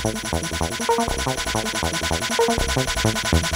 Thank you.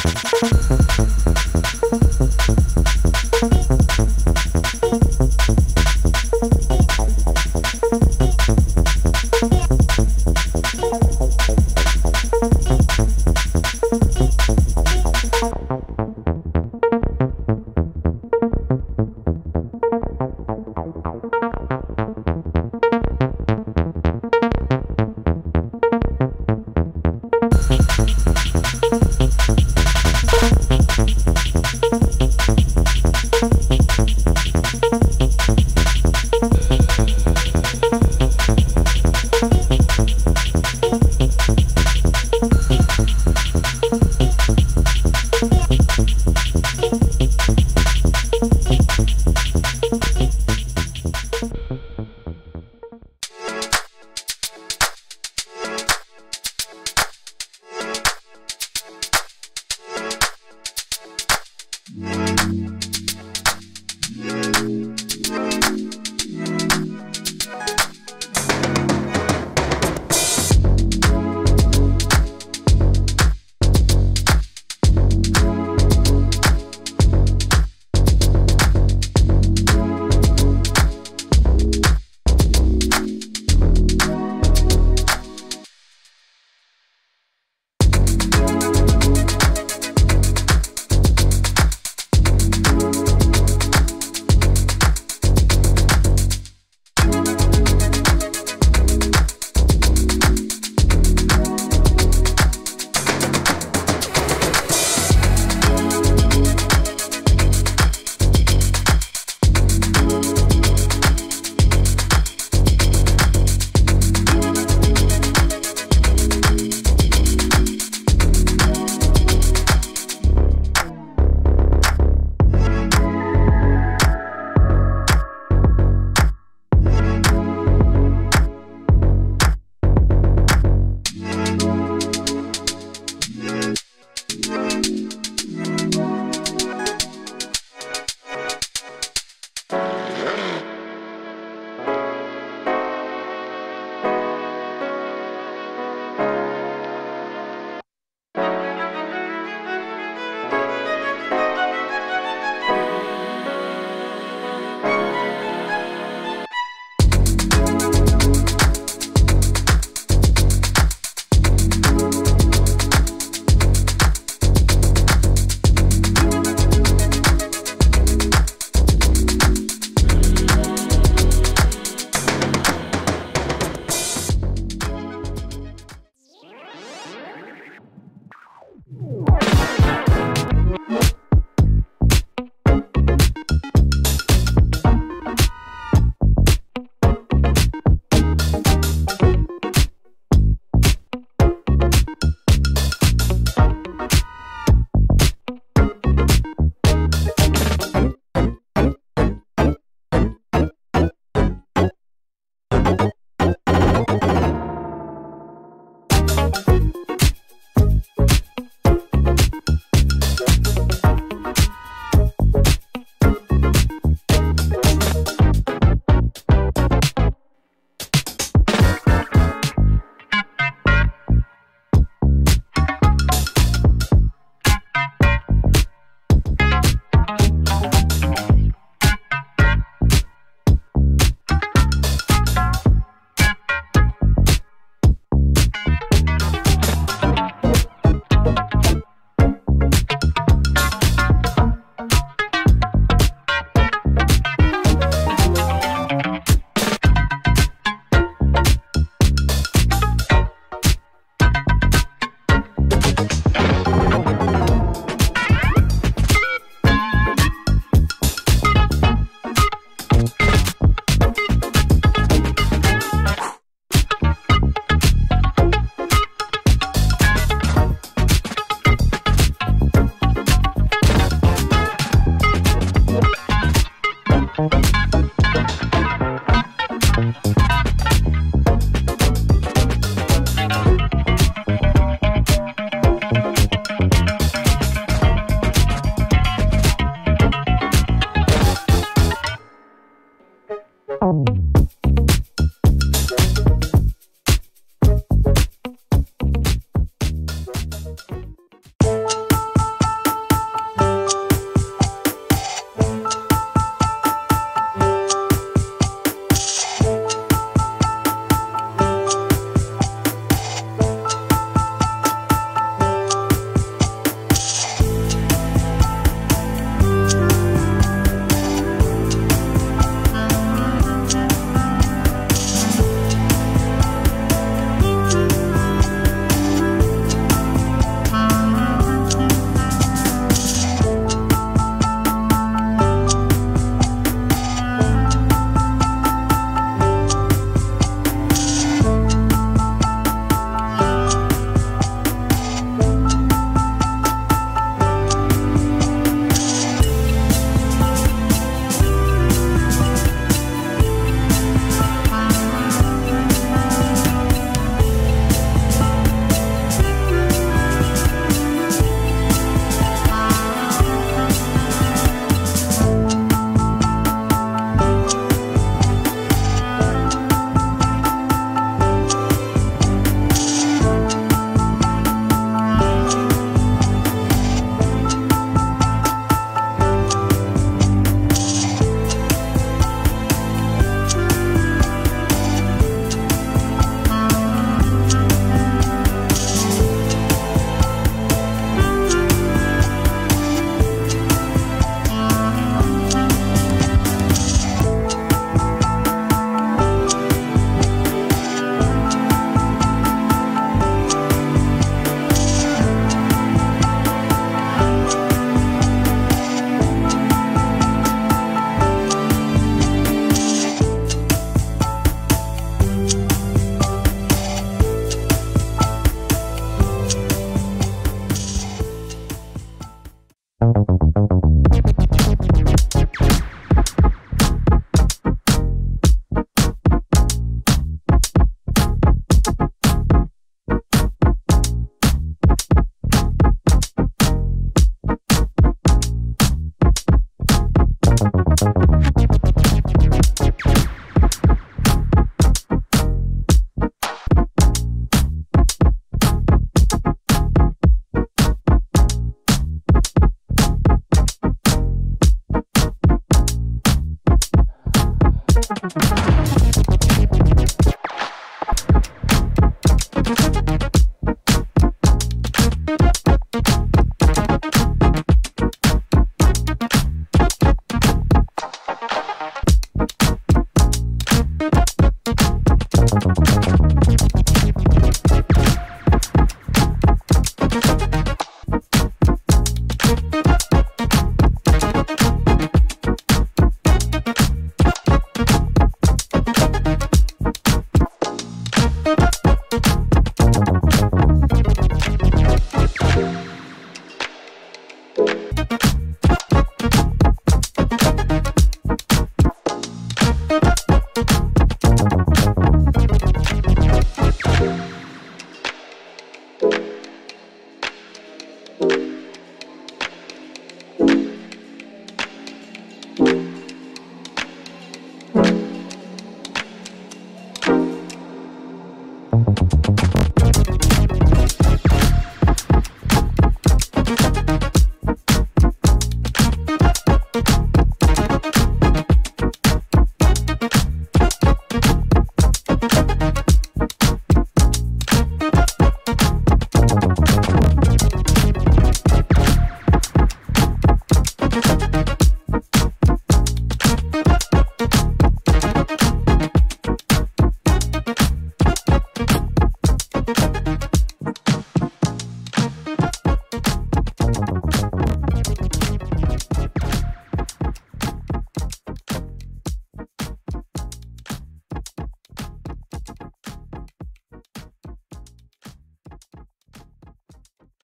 Música